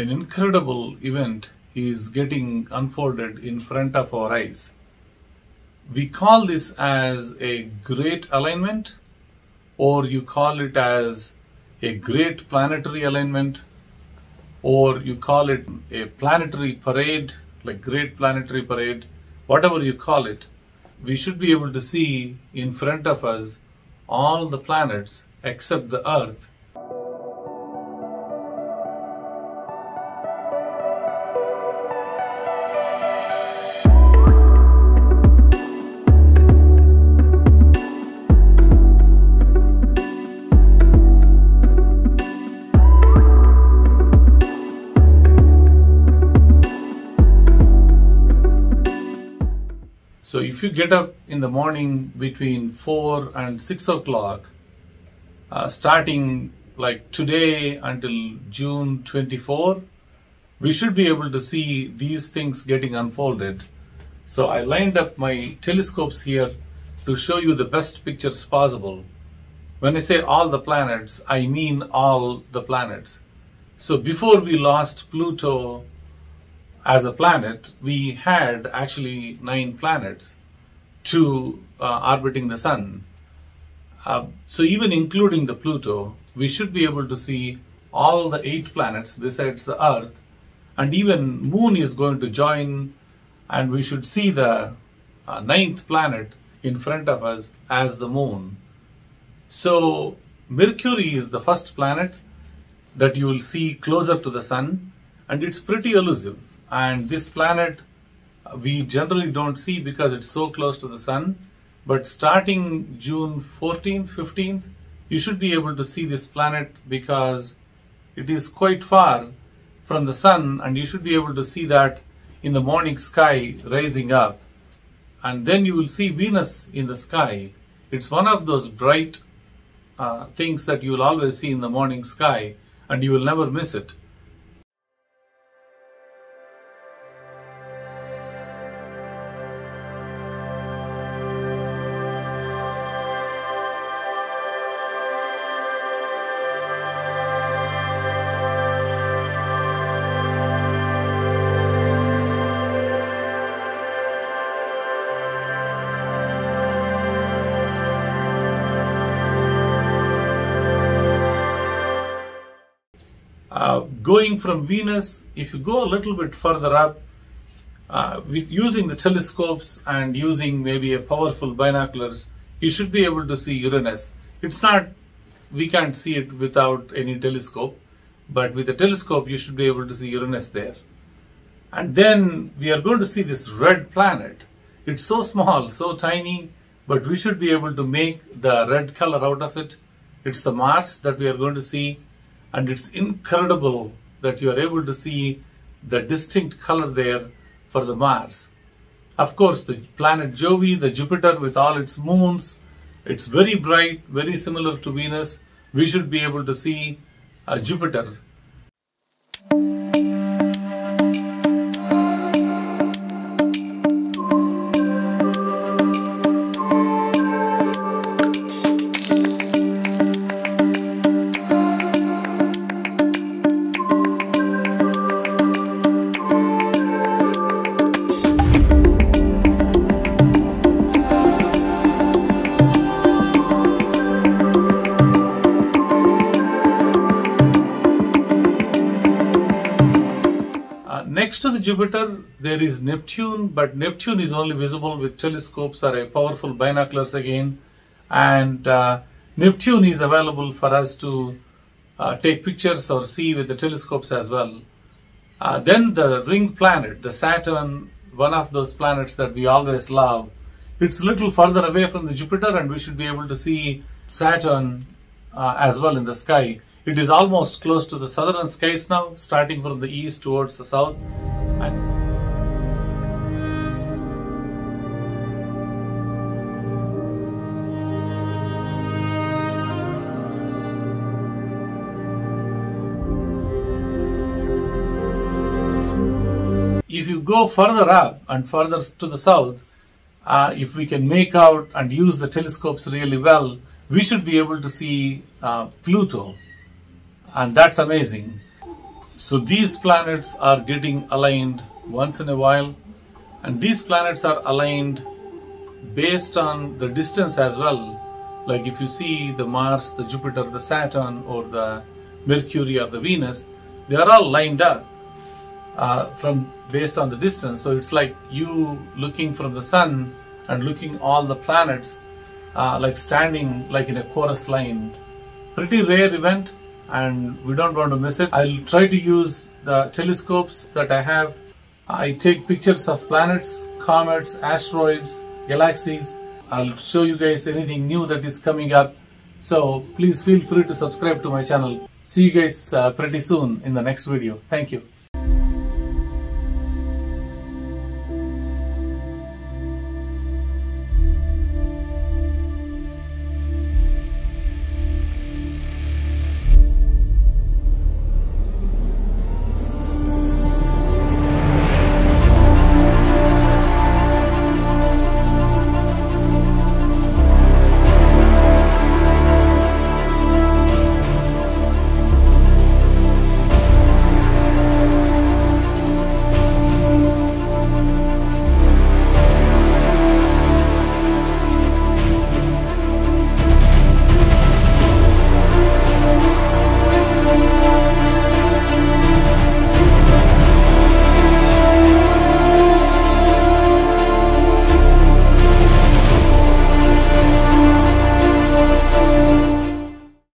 an incredible event is getting unfolded in front of our eyes. We call this as a great alignment, or you call it as a great planetary alignment, or you call it a planetary parade, like great planetary parade, whatever you call it. We should be able to see in front of us all the planets except the Earth So if you get up in the morning between 4 and 6 o'clock, uh, starting like today until June 24, we should be able to see these things getting unfolded. So I lined up my telescopes here to show you the best pictures possible. When I say all the planets, I mean all the planets. So before we lost Pluto as a planet, we had actually nine planets, two uh, orbiting the sun. Uh, so even including the Pluto, we should be able to see all the eight planets besides the Earth, and even Moon is going to join, and we should see the uh, ninth planet in front of us as the Moon. So Mercury is the first planet that you will see closer to the Sun, and it's pretty elusive and this planet we generally don't see because it's so close to the sun. But starting June 14th 15th you should be able to see this planet because it is quite far from the sun and you should be able to see that in the morning sky rising up. And then you will see Venus in the sky. It's one of those bright uh, things that you will always see in the morning sky and you will never miss it Uh, going from Venus, if you go a little bit further up, uh, with using the telescopes and using maybe a powerful binoculars, you should be able to see Uranus. It's not, we can't see it without any telescope, but with a telescope you should be able to see Uranus there. And then we are going to see this red planet. It's so small, so tiny, but we should be able to make the red color out of it. It's the Mars that we are going to see and it's incredible that you are able to see the distinct color there for the Mars. Of course, the planet Jove, the Jupiter with all its moons, it's very bright, very similar to Venus. We should be able to see uh, Jupiter. Next to the Jupiter, there is Neptune, but Neptune is only visible with telescopes or a powerful binoculars again. And uh, Neptune is available for us to uh, take pictures or see with the telescopes as well. Uh, then the ring planet, the Saturn, one of those planets that we always love. It's a little further away from the Jupiter, and we should be able to see Saturn uh, as well in the sky. It is almost close to the southern skies now, starting from the east towards the south. And if you go further up and further to the south, uh, if we can make out and use the telescopes really well, we should be able to see uh, Pluto, and that's amazing. So these planets are getting aligned once in a while, and these planets are aligned based on the distance as well. Like if you see the Mars, the Jupiter, the Saturn, or the Mercury or the Venus, they are all lined up uh, from based on the distance. So it's like you looking from the sun and looking all the planets uh, like standing like in a chorus line. Pretty rare event and we don't want to miss it. I'll try to use the telescopes that I have. I take pictures of planets, comets, asteroids, galaxies. I'll show you guys anything new that is coming up. So please feel free to subscribe to my channel. See you guys uh, pretty soon in the next video. Thank you.